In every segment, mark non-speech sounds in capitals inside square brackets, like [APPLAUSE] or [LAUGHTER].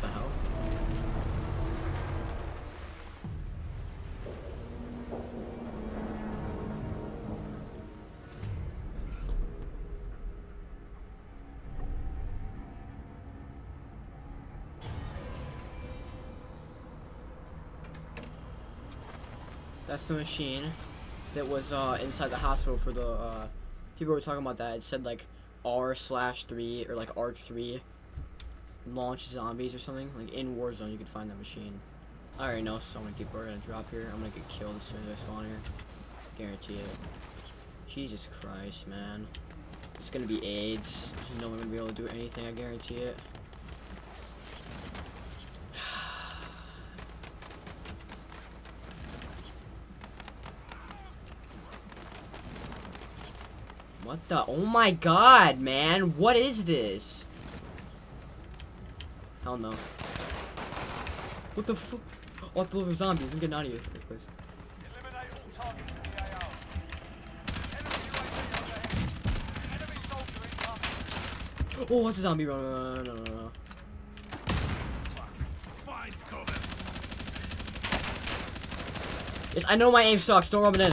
what the hell? That's the machine that was uh, inside the hospital for the uh, people were talking about that. It said like R slash three or like R three launch zombies or something. Like in Warzone, you could find that machine. I already know so many people are gonna drop here. I'm gonna get killed as soon as I spawn here. Guarantee it. Jesus Christ, man. It's gonna be AIDS. There's no one gonna be able to do anything. I guarantee it. [SIGHS] What the? Oh my god, man. What is this? Hell no. What the fuck? Oh, the little zombies. I'm getting out of here. This place. Eliminate all targets in the AO. Enemy UAV overhead. Enemy soldier incoming. Oh, what's a zombie? Run, run, run, run. Find cover. Yes, I know my aim sucks. Don't rub it in.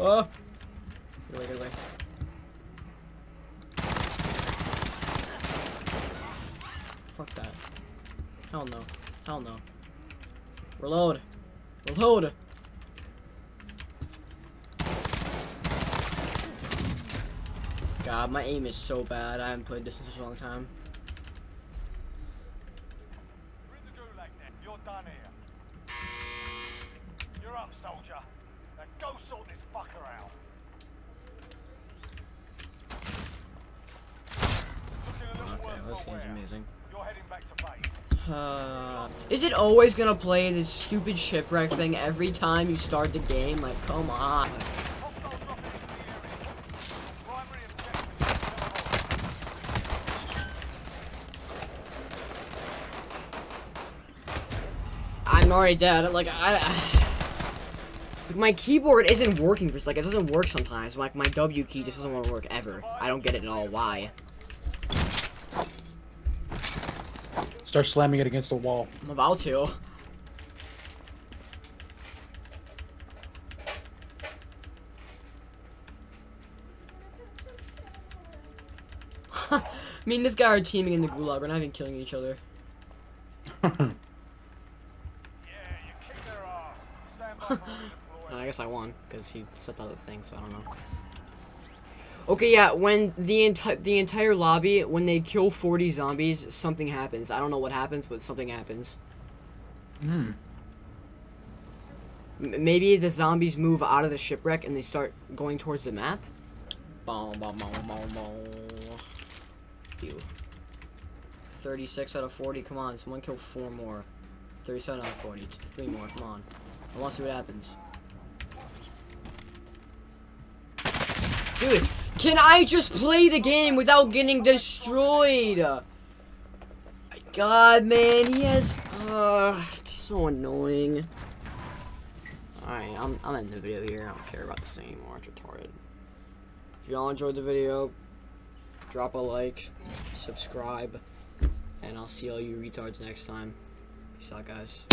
Oh. Get away, get away. Fuck that. Hell no. Hell no. Reload. Reload. God, my aim is so bad. I haven't played this in such a long time. We're in the gulag now. You're done here. You're up, soldier. Now go sort this fucker out. Looking a little Okay, this for seems amazing. You're heading back to base. Uh, is it always gonna play this stupid shipwreck thing every time you start the game? Like, come on. Hostiles dropping into the area. Primary objective is I'm already dead. Like, I. Like, my keyboard isn't working for like it doesn't work sometimes. Like my W key just doesn't want to work ever. I don't get it at all. Why? Start slamming it against the wall. I'm about to. [LAUGHS] Me and this guy are teaming in the gulag. We're not even killing each other. [LAUGHS] [LAUGHS] guess I won because he stepped out of the thing, so I don't know. Okay, yeah. When the entire the entire lobby, when they kill 40 zombies, something happens. I don't know what happens, but something happens. Hmm. Maybe the zombies move out of the shipwreck and they start going towards the map. Boom, boom, boom, boom, boom. Ew. 36 out of 40. Come on, someone kill four more. 37 out of 40. Three more. Come on. I want to see what happens. Dude, can I just play the game without getting destroyed? My God, man, he has. Uh, it's so annoying. Alright, I'm, I'm ending the video here. I don't care about this anymore. It's retarded. If y'all enjoyed the video, drop a like, subscribe, and I'll see all you retards next time. Peace out, guys.